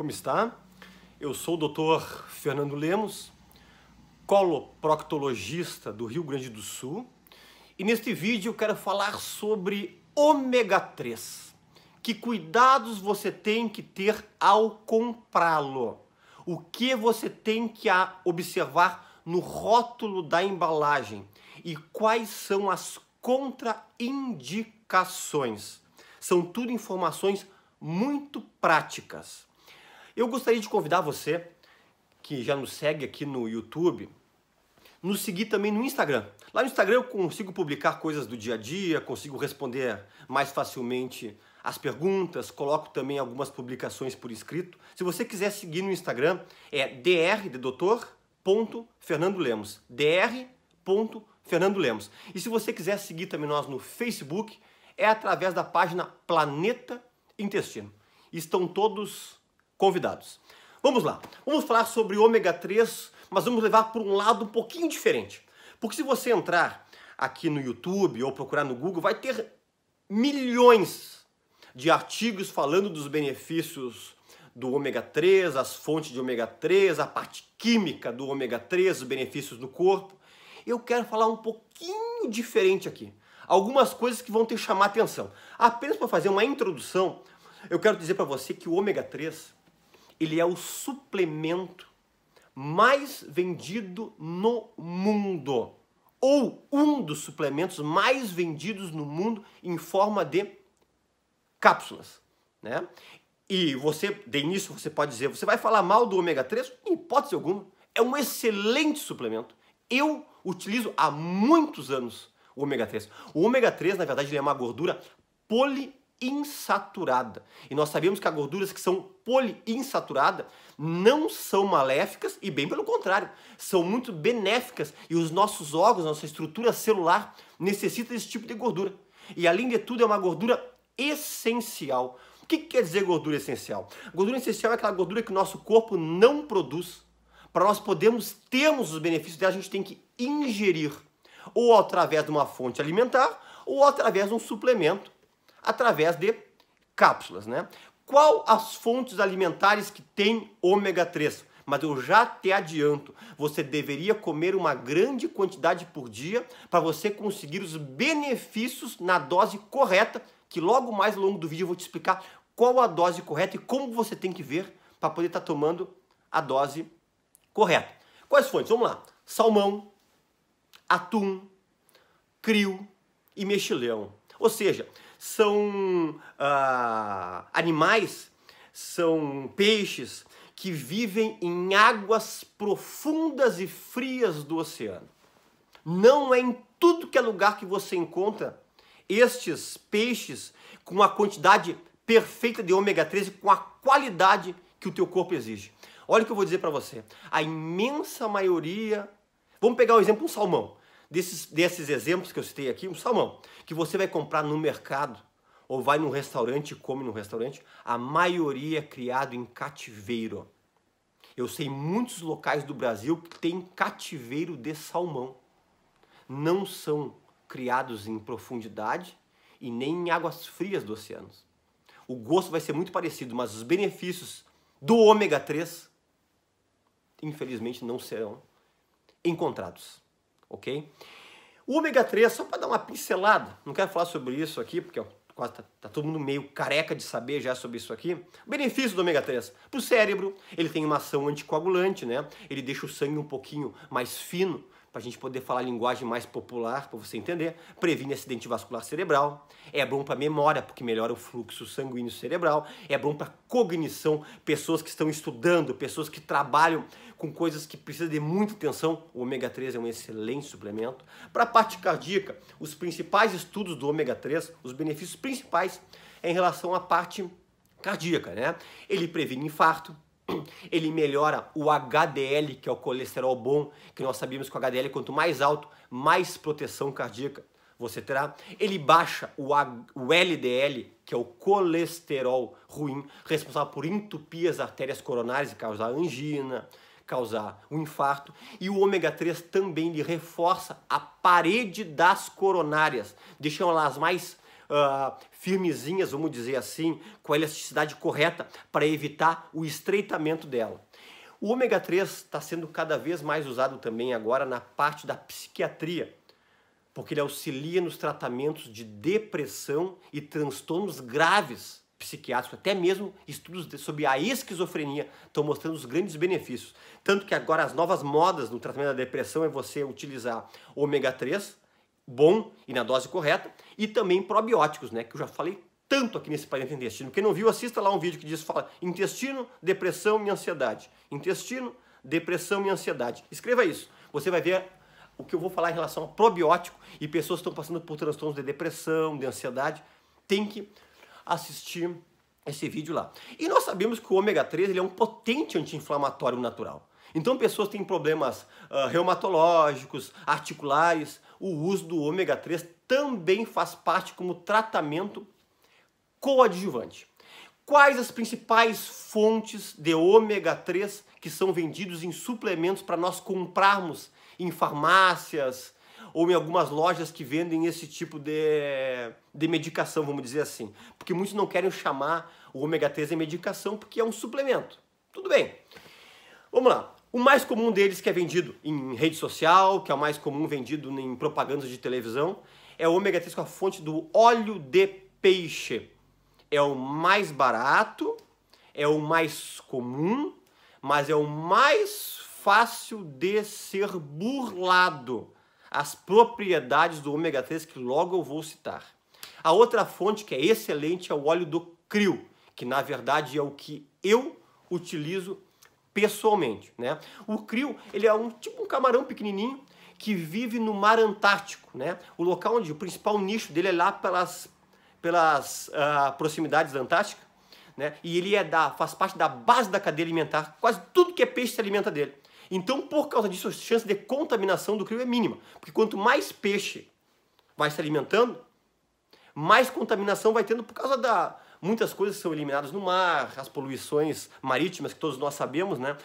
como está? Eu sou o Dr. Fernando Lemos, coloproctologista do Rio Grande do Sul, e neste vídeo eu quero falar sobre ômega 3. Que cuidados você tem que ter ao comprá-lo? O que você tem que observar no rótulo da embalagem? E quais são as contraindicações? São tudo informações muito práticas. Eu gostaria de convidar você, que já nos segue aqui no YouTube, nos seguir também no Instagram. Lá no Instagram eu consigo publicar coisas do dia a dia, consigo responder mais facilmente as perguntas, coloco também algumas publicações por escrito. Se você quiser seguir no Instagram, é dr de Fernando Lemos. dr, Fernando Lemos. E se você quiser seguir também nós no Facebook, é através da página Planeta intestino. Estão todos convidados. Vamos lá. Vamos falar sobre ômega 3, mas vamos levar para um lado um pouquinho diferente. Porque se você entrar aqui no YouTube ou procurar no Google, vai ter milhões de artigos falando dos benefícios do ômega 3, as fontes de ômega 3, a parte química do ômega 3, os benefícios no corpo. Eu quero falar um pouquinho diferente aqui. Algumas coisas que vão te chamar a atenção. Apenas para fazer uma introdução, eu quero dizer para você que o ômega 3 ele é o suplemento mais vendido no mundo ou um dos suplementos mais vendidos no mundo em forma de cápsulas, né? E você, de início, você pode dizer, você vai falar mal do ômega 3? Em hipótese alguma. É um excelente suplemento. Eu utilizo há muitos anos o ômega 3. O ômega 3, na verdade, ele é uma gordura poli insaturada. E nós sabemos que as gorduras que são poliinsaturadas não são maléficas e bem pelo contrário, são muito benéficas e os nossos órgãos, nossa estrutura celular necessita desse tipo de gordura. E além de tudo é uma gordura essencial. O que quer dizer gordura essencial? Gordura essencial é aquela gordura que o nosso corpo não produz. Para nós podermos termos os benefícios dela, a gente tem que ingerir ou através de uma fonte alimentar ou através de um suplemento através de cápsulas, né? Qual as fontes alimentares que tem ômega 3? Mas eu já te adianto, você deveria comer uma grande quantidade por dia para você conseguir os benefícios na dose correta, que logo mais ao longo do vídeo eu vou te explicar qual a dose correta e como você tem que ver para poder estar tá tomando a dose correta. Quais fontes? Vamos lá. Salmão, atum, crio e mexilhão. Ou seja, são ah, animais, são peixes que vivem em águas profundas e frias do oceano. Não é em tudo que é lugar que você encontra estes peixes com a quantidade perfeita de ômega 3 e com a qualidade que o teu corpo exige. Olha o que eu vou dizer para você. A imensa maioria. Vamos pegar o exemplo um salmão desses, desses exemplos que eu citei aqui, um salmão, que você vai comprar no mercado ou vai num restaurante e come no restaurante, a maioria é criado em cativeiro. Eu sei muitos locais do Brasil que tem cativeiro de salmão. Não são criados em profundidade e nem em águas frias do oceano. O gosto vai ser muito parecido, mas os benefícios do ômega 3 infelizmente não serão encontrados ok? O ômega 3, só para dar uma pincelada, não quero falar sobre isso aqui, porque quase tá, tá, todo mundo meio careca de saber já sobre isso aqui. O benefício do ômega 3 para o cérebro, ele tem uma ação anticoagulante, né? Ele deixa o sangue um pouquinho mais fino, para a gente poder falar linguagem mais popular, para você entender. Previne acidente vascular cerebral. É bom para memória, porque melhora o fluxo sanguíneo cerebral. É bom para cognição, pessoas que estão estudando, pessoas que trabalham com coisas que precisam de muita atenção. O ômega 3 é um excelente suplemento. Para a parte cardíaca, os principais estudos do ômega 3, os benefícios principais é em relação à parte cardíaca, né? Ele previne infarto, ele melhora o HDL, que é o colesterol bom, que nós sabemos que o HDL quanto mais alto, mais proteção cardíaca você terá. Ele baixa o, o LDL, que é o colesterol ruim, responsável por entupir as artérias coronárias e causar angina, causar um infarto. E o ômega 3 também lhe reforça a parede das coronárias, deixando elas mais uh, firmezinhas, vamos dizer assim, com a elasticidade correta para evitar o estreitamento dela. O ômega 3 está sendo cada vez mais usado também agora na parte da psiquiatria, porque ele auxilia nos tratamentos de depressão e transtornos graves psiquiátricos, até mesmo estudos sobre a esquizofrenia estão mostrando os grandes benefícios. Tanto que agora as novas modas no tratamento da depressão é você utilizar ômega 3, bom e na dose correta, e também probióticos, né, que eu já falei tanto aqui nesse planeta intestino. Quem não viu, assista lá um vídeo que diz fala intestino, depressão e ansiedade. Intestino, depressão e ansiedade. Escreva isso. Você vai ver o que eu vou falar em relação a probiótico e pessoas que estão passando por transtornos de depressão, de ansiedade, tem que assistir esse vídeo lá. E nós sabemos que o ômega 3 ele é um potente anti-inflamatório natural. Então, pessoas têm problemas uh, reumatológicos, articulares, o uso do ômega 3 também faz parte como tratamento coadjuvante. Quais as principais fontes de ômega 3 que são vendidos em suplementos para nós comprarmos em farmácias ou em algumas lojas que vendem esse tipo de, de medicação, vamos dizer assim? Porque muitos não querem chamar o ômega 3 de medicação porque é um suplemento. Tudo bem. Vamos lá. O mais comum deles que é vendido em rede social, que é o mais comum vendido em propagandas de televisão, é o ômega 3 com a fonte do óleo de peixe é o mais barato, é o mais comum, mas é o mais fácil de ser burlado. As propriedades do ômega 3 que logo eu vou citar. A outra fonte que é excelente é o óleo do crio, que na verdade é o que eu utilizo pessoalmente, né? O crio, ele é um tipo um camarão pequenininho que vive no mar Antártico, né? O local onde o principal nicho dele é lá pelas pelas uh, proximidades da Antártica, né? E ele é da, faz parte da base da cadeia alimentar. Quase tudo que é peixe se alimenta dele. Então, por causa disso, a chance de contaminação do crio é mínima. Porque quanto mais peixe vai se alimentando, mais contaminação vai tendo por causa da muitas coisas são eliminadas no mar, as poluições marítimas que todos nós sabemos, né?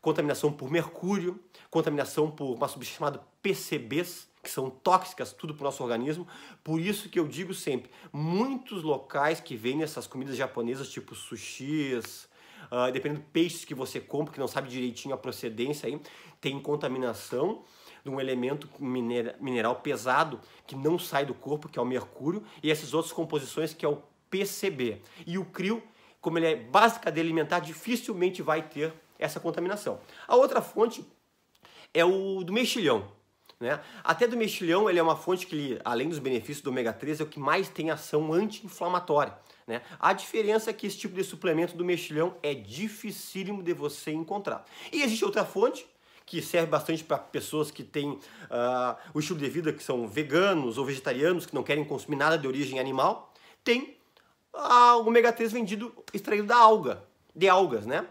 Contaminação por mercúrio, contaminação por uma substância chamada PCBs, que são tóxicas tudo para o nosso organismo. Por isso que eu digo sempre, muitos locais que vendem essas comidas japonesas, tipo sushis, uh, dependendo do peixe que você compra, que não sabe direitinho a procedência aí, tem contaminação de um elemento mineral pesado que não sai do corpo, que é o mercúrio, e essas outras composições que é o PCB. E o crio, como ele é básica de alimentar, dificilmente vai ter essa contaminação. A outra fonte é o do mexilhão. Né? Até do mexilhão, ele é uma fonte que, além dos benefícios do ômega 3, é o que mais tem ação anti-inflamatória. Né? A diferença é que esse tipo de suplemento do mexilhão é dificílimo de você encontrar. E existe outra fonte, que serve bastante para pessoas que têm uh, o estilo de vida que são veganos ou vegetarianos, que não querem consumir nada de origem animal, tem o ômega 3 vendido extraído da alga, de algas, né?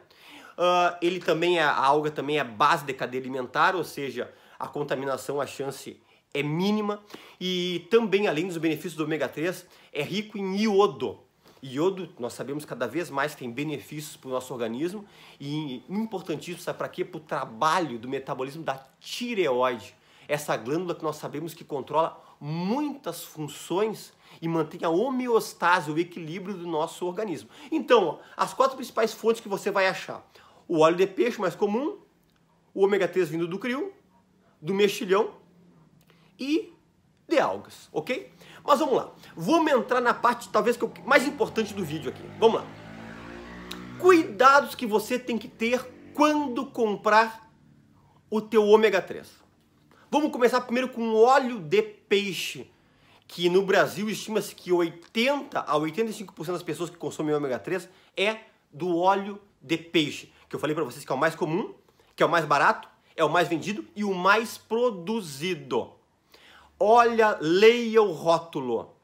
Uh, ele também é, a alga também é base de cadeia alimentar, ou seja, a contaminação, a chance é mínima e também, além dos benefícios do ômega 3, é rico em iodo. Iodo, nós sabemos cada vez mais tem benefícios para o nosso organismo e importantíssimo, sabe para quê? Para o trabalho do metabolismo da tireoide. Essa glândula que nós sabemos que controla muitas funções e mantém a homeostase, o equilíbrio do nosso organismo. Então, as quatro principais fontes que você vai achar: o óleo de peixe mais comum, o ômega 3 vindo do crio, do mexilhão e de algas, ok? Mas vamos lá, vamos entrar na parte talvez que é mais importante do vídeo aqui. Vamos lá. Cuidados que você tem que ter quando comprar o teu ômega 3. Vamos começar primeiro com óleo de peixe, que no Brasil estima-se que 80 a 85% das pessoas que consomem ômega 3 é do óleo de peixe, que eu falei para vocês que é o mais comum, que é o mais barato é o mais vendido e o mais produzido. Olha, leia o rótulo.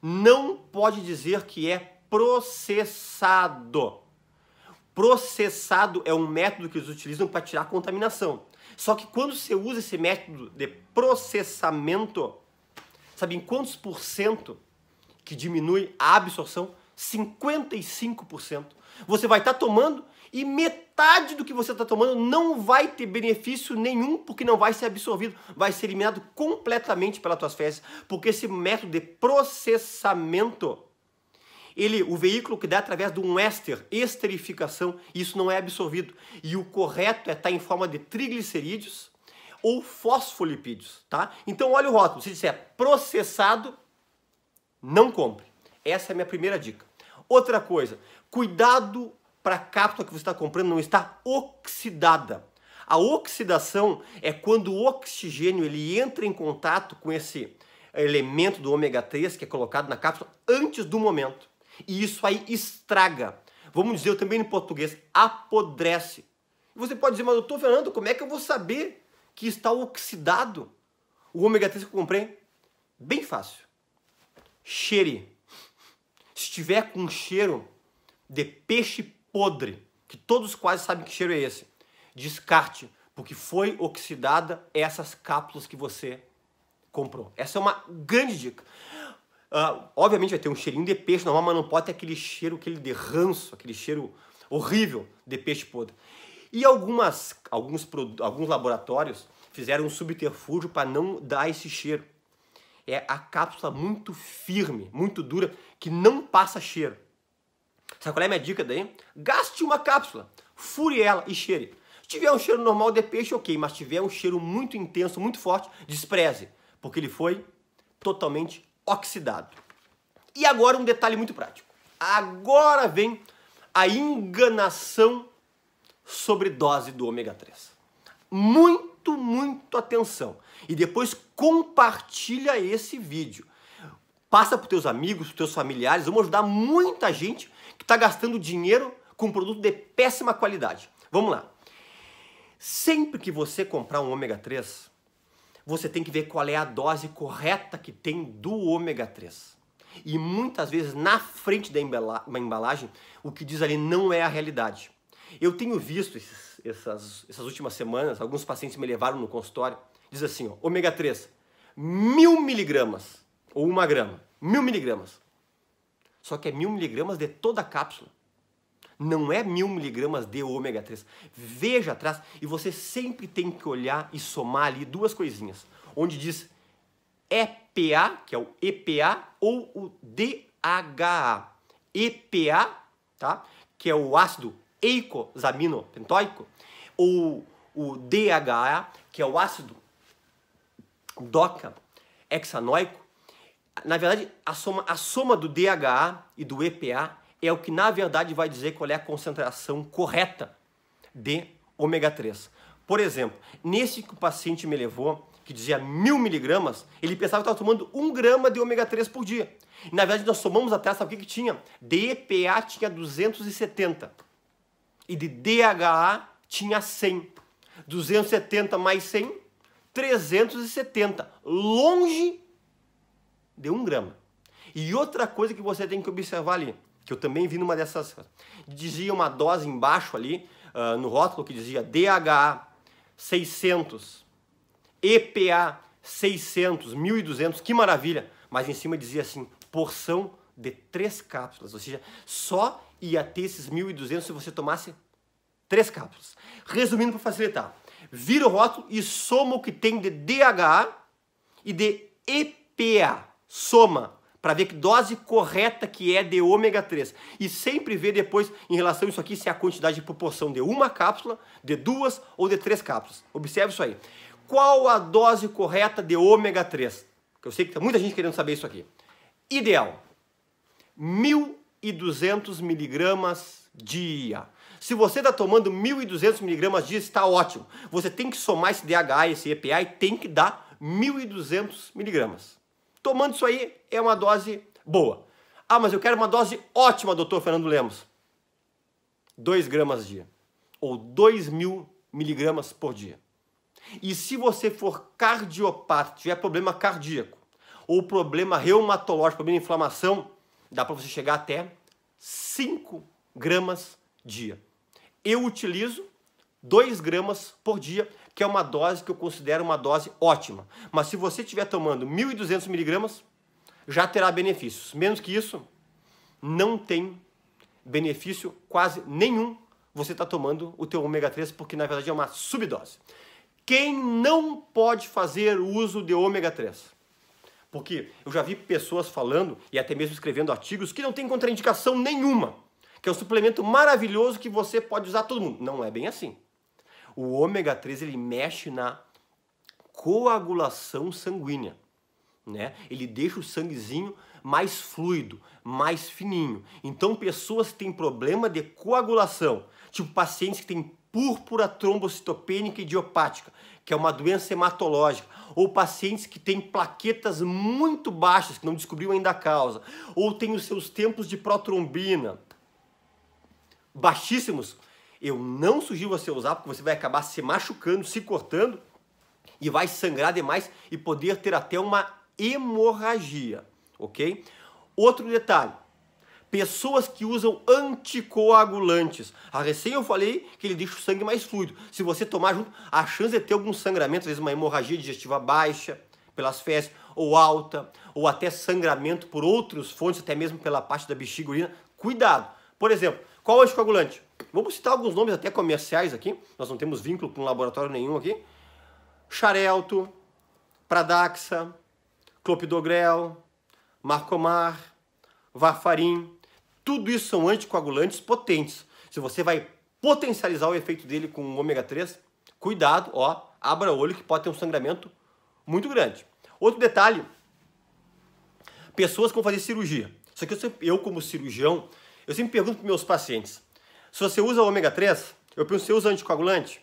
Não pode dizer que é processado. Processado é um método que eles utilizam para tirar contaminação. Só que quando você usa esse método de processamento, sabe em quantos por cento que diminui a absorção? 55%. Você vai estar tá tomando e metade do que você está tomando não vai ter benefício nenhum, porque não vai ser absorvido, vai ser eliminado completamente pelas tuas fezes, porque esse método de processamento, ele, o veículo que dá através de um éster, esterificação, isso não é absorvido. E o correto é estar tá em forma de triglicerídeos ou fosfolipídios, tá? Então olha o rótulo, se disser processado, não compre. Essa é a minha primeira dica. Outra coisa, cuidado para a cápsula que você está comprando não estar oxidada. A oxidação é quando o oxigênio ele entra em contato com esse elemento do ômega 3 que é colocado na cápsula antes do momento. E isso aí estraga. Vamos dizer também em português, apodrece. Você pode dizer, mas doutor Fernando, como é que eu vou saber que está oxidado o ômega 3 que eu comprei? Bem fácil. Cheire. Se tiver com cheiro de peixe podre, que todos quase sabem que cheiro é esse. Descarte, porque foi oxidada essas cápsulas que você comprou. Essa é uma grande dica. Uh, obviamente vai ter um cheirinho de peixe normal, mas não pode ter aquele cheiro, aquele de ranço, aquele cheiro horrível de peixe podre. E algumas, alguns, alguns laboratórios fizeram um subterfúgio para não dar esse cheiro. É a cápsula muito firme, muito dura, que não passa cheiro. Sabe qual é a minha dica daí? Gaste uma cápsula, fure ela e cheire. Se tiver um cheiro normal de peixe, ok, mas se tiver um cheiro muito intenso, muito forte, despreze, porque ele foi totalmente oxidado. E agora um detalhe muito prático. Agora vem a enganação sobre dose do ômega 3. Muito, muito atenção. E depois compartilha esse vídeo. Passa para os teus amigos, para teus familiares, vamos ajudar muita gente que está gastando dinheiro com um produto de péssima qualidade. Vamos lá. Sempre que você comprar um ômega 3, você tem que ver qual é a dose correta que tem do ômega 3. E muitas vezes na frente da embalagem, o que diz ali não é a realidade. Eu tenho visto esses, essas, essas últimas semanas, alguns pacientes me levaram no consultório, diz assim, ó, ômega 3, mil miligramas, ou uma grama, mil miligramas. Só que é mil miligramas de toda a cápsula. Não é mil miligramas de ômega 3. Veja atrás e você sempre tem que olhar e somar ali duas coisinhas. Onde diz EPA, que é o EPA, ou o DHA. EPA, tá? que é o ácido eicosaminopentóico, ou o DHA, que é o ácido doca hexanoico, na verdade, a soma, a soma do DHA e do EPA é o que, na verdade, vai dizer qual é a concentração correta de ômega 3. Por exemplo, nesse que o paciente me levou, que dizia mil miligramas, ele pensava que estava tomando um grama de ômega 3 por dia. E, na verdade, nós somamos até, sabe o que, que tinha? De EPA tinha 270 e de DHA tinha 100. 270 mais 100, 370. Longe de um grama. E outra coisa que você tem que observar ali, que eu também vi numa dessas, dizia uma dose embaixo ali, uh, no rótulo, que dizia DHA 600, EPA 600, 1200, que maravilha! Mas em cima dizia assim, porção de três cápsulas, ou seja, só ia ter esses 1.200 se você tomasse três cápsulas. Resumindo para facilitar, vira o rótulo e soma o que tem de DHA e de EPA. Soma para ver que dose correta que é de ômega 3. E sempre ver depois, em relação a isso aqui, se é a quantidade de proporção de uma cápsula, de duas ou de três cápsulas. Observe isso aí. Qual a dose correta de ômega 3? Eu sei que tem muita gente querendo saber isso aqui. Ideal. 1.200 miligramas dia. Se você está tomando 1.200 miligramas dia, está ótimo. Você tem que somar esse DHA, esse EPA e tem que dar 1.200 miligramas. Tomando isso aí é uma dose boa. Ah, mas eu quero uma dose ótima, doutor Fernando Lemos. 2 gramas dia. Ou 2 mil miligramas por dia. E se você for cardiopata, tiver problema cardíaco, ou problema reumatológico, problema de inflamação, dá para você chegar até 5 gramas dia. Eu utilizo 2 gramas por dia, que é uma dose que eu considero uma dose ótima. Mas se você estiver tomando 1.200 miligramas, já terá benefícios. Menos que isso, não tem benefício quase nenhum você está tomando o teu ômega 3, porque na verdade é uma subdose. Quem não pode fazer uso de ômega 3? Porque eu já vi pessoas falando e até mesmo escrevendo artigos que não tem contraindicação nenhuma, que é um suplemento maravilhoso que você pode usar todo mundo. Não é bem assim. O ômega 3 ele mexe na coagulação sanguínea, né? Ele deixa o sanguezinho mais fluido, mais fininho. Então, pessoas que têm problema de coagulação, tipo pacientes que têm púrpura trombocitopênica idiopática, que é uma doença hematológica, ou pacientes que têm plaquetas muito baixas, que não descobriu ainda a causa, ou têm os seus tempos de protrombina baixíssimos, eu não sugiro você usar, porque você vai acabar se machucando, se cortando, e vai sangrar demais e poder ter até uma hemorragia ok? Outro detalhe, pessoas que usam anticoagulantes. A recém eu falei que ele deixa o sangue mais fluido. Se você tomar junto, a chance de ter algum sangramento, às vezes uma hemorragia digestiva baixa, pelas fezes, ou alta, ou até sangramento por outros fontes, até mesmo pela parte da bexiga urina, cuidado. Por exemplo, qual é anticoagulante? Vamos citar alguns nomes até comerciais aqui, nós não temos vínculo com laboratório nenhum aqui. Xarelto, Pradaxa, Clopidogrel, Marcomar, Varfarin, tudo isso são anticoagulantes potentes. Se você vai potencializar o efeito dele com ômega 3, cuidado, ó, abra o olho que pode ter um sangramento muito grande. Outro detalhe, pessoas que vão fazer cirurgia. Isso aqui eu, eu como cirurgião, eu sempre pergunto para meus pacientes, se você usa ômega 3, eu pergunto, você usa anticoagulante?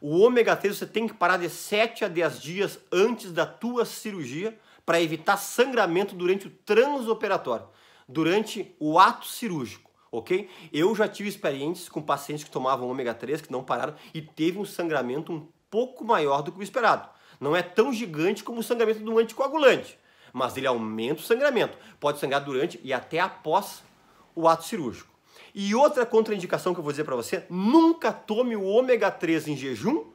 O ômega 3 você tem que parar de 7 a 10 dias antes da tua cirurgia para evitar sangramento durante o transoperatório, durante o ato cirúrgico, ok? Eu já tive experiências com pacientes que tomavam ômega 3 que não pararam e teve um sangramento um pouco maior do que o esperado. Não é tão gigante como o sangramento do anticoagulante, mas ele aumenta o sangramento. Pode sangrar durante e até após o ato cirúrgico. E outra contraindicação que eu vou dizer para você, nunca tome o ômega 3 em jejum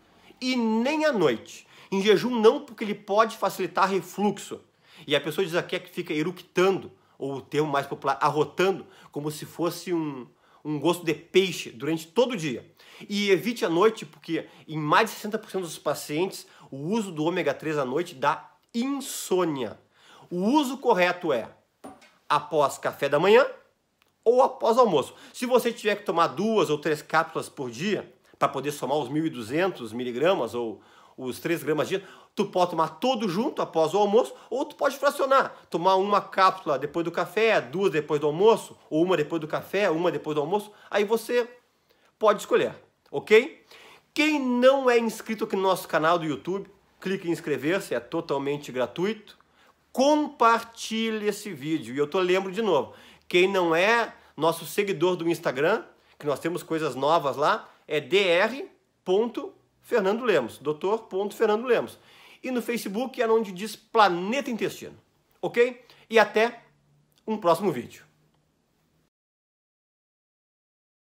e nem à noite. Em jejum não, porque ele pode facilitar refluxo. E a pessoa diz aqui é que fica eructando, ou o termo mais popular, arrotando, como se fosse um, um gosto de peixe durante todo o dia. E evite à noite, porque em mais de 60% dos pacientes, o uso do ômega 3 à noite dá insônia. O uso correto é após café da manhã ou após almoço. Se você tiver que tomar duas ou três cápsulas por dia, para poder somar os 1.200 miligramas ou os 3 gramas dia, tu pode tomar todo junto após o almoço, ou tu pode fracionar, tomar uma cápsula depois do café, duas depois do almoço, ou uma depois do café, uma depois do almoço, aí você pode escolher, ok? Quem não é inscrito aqui no nosso canal do YouTube, clique em inscrever-se, é totalmente gratuito. Compartilhe esse vídeo. E eu tô lembro de novo, quem não é nosso seguidor do Instagram, que nós temos coisas novas lá, é dr. Fernando Lemos, Fernando Lemos. E no Facebook é onde diz Planeta Intestino. Ok? E até um próximo vídeo.